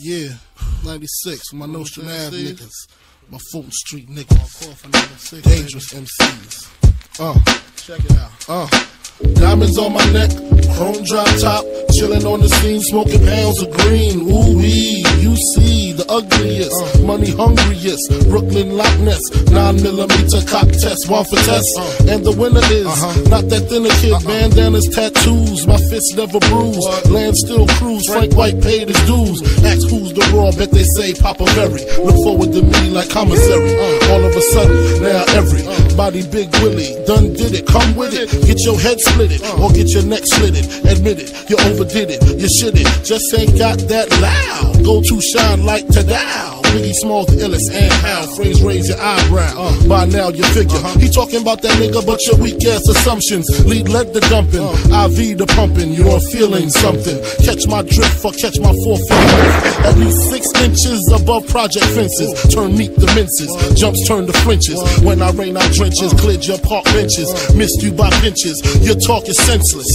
Yeah, 96, my Nostrand Ave niggas. My Fulton Street niggas. Dangerous MCs. Uh, check it out. Uh. Diamonds on my neck, chrome drop top, chilling on the scene, smoking pounds of green. Ooh wee, you see the ugliest, uh, money hungriest, Brooklyn Loch Ness, nine millimeter cock test, one for test, uh, and the winner is uh-huh. not that thinner kid, uh-uh. bandanas, tattoos, my fists never bruise, land still cruise, Frank White paid his dues. Ask who's the raw, bet they say Papa Berry. Look forward to me like commissary. A now everybody Big Willie done did it. Come with it, get your head split it, or get your neck slitted. Admit it, you overdid it, you should it. just ain't got that loud. Go to shine like Tadao. Biggie Smalls the illest and how phrase raise your eyebrow. Uh, by now you figure uh-huh. he talking about that nigga, but your weak ass assumptions lead led the dumping, uh, IV the pumping. You're feeling something. Catch my drift for catch my feet. At least six inches above project fences. Turn meat to minces, jumps turn to flinches. When I rain, I drenches, cleared your park benches, missed you by pinches. Your talk is senseless.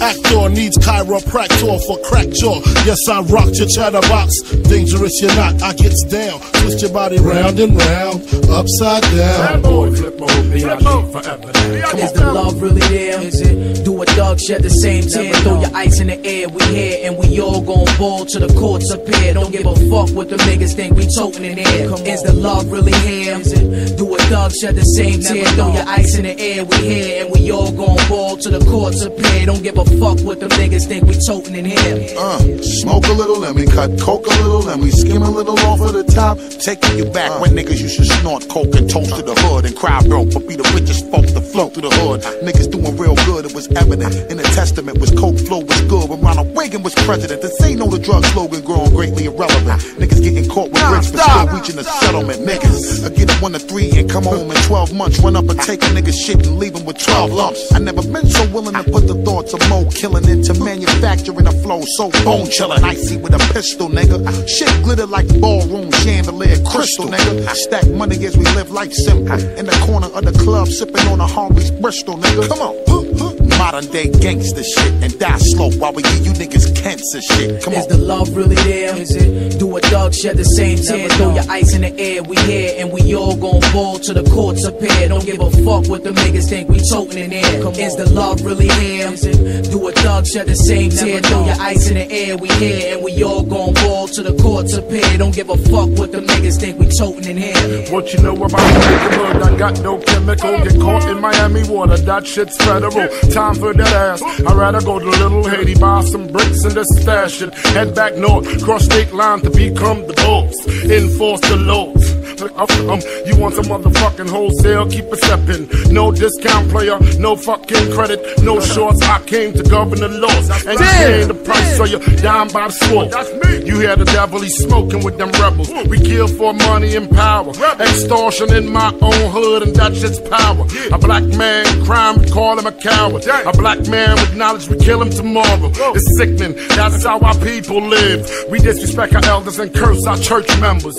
Actor needs chiropractor for crack jaw. Yes, I rocked your chatterbox. Dangerous, you're not. I gets down down. Twist your body round and round, upside down. boy, Flipmode, forever. Is the love really there? Is it? Do a dog shed the same tear? Throw your ice in the air, we here, and we all gon' ball to the courts appear. Don't give a fuck what the niggas think we toting in air. Is the love really here? It? Do a dog shed the same tear? Throw your ice in the air, we here, and we all gon' ball to the courts appear. Don't give a fuck what the niggas think we toting in here. Uh, smoke a little, let me cut coke a little, let me skim a little off of the top. Taking you back uh. when niggas used to snort coke and toast to the hood and cry broke, but be the richest folk to float through the hood. Niggas doing real good, it was evident. In the testament was coke flow was good when Ronald Reagan was president. This ain't no the drug slogan growing greatly irrelevant. Niggas getting caught with bricks but still reaching a settlement. Niggas, I get a one to three and come home in 12 months. Run up and take a nigga shit and leave him with 12 lumps. I never been so willing to put the thoughts of mo killing into manufacturing a flow so bone chilling. Icy with a pistol, nigga. Shit glitter like ballroom chandelier crystal, nigga. Stack money as we live life simple. In the corner of the club, sipping on a Harvey's Bristol, nigga. Come on. Modern day gangster shit and die slow while we give you niggas cancer shit. Come Is on. the love really there? Is it? Do a dog shed the same tear? Throw your ice in the air, we here and we all gon' ball to the courts appear. Don't give a fuck what the niggas think we toting in air. Is the love really here? Is it? Do a dog shed the same tear? Throw your ice in the air, we here and we all gon' till the courts appear. Don't give a fuck what the niggas think we toting in here. What you know about the neighborhood? I got no chemical. Get caught in Miami water, that shit's federal. Time for that ass. I'd rather go to Little Haiti, buy some bricks and just stash it. Head back north, cross state line to become the boss. Enforce the laws. Um, you want some motherfucking wholesale? Keep it stepping. No discount player, no fucking credit, no shorts. I came to govern the laws, and you paying the price, so you're down by the sword. You hear the devil, he's smoking with them rebels. We kill for money and power, extortion in my own hood, and that shit's power. A black man crime, we call him a coward. A black man with knowledge, we kill him tomorrow. It's sickening, that's how our people live. We disrespect our elders and curse our church members.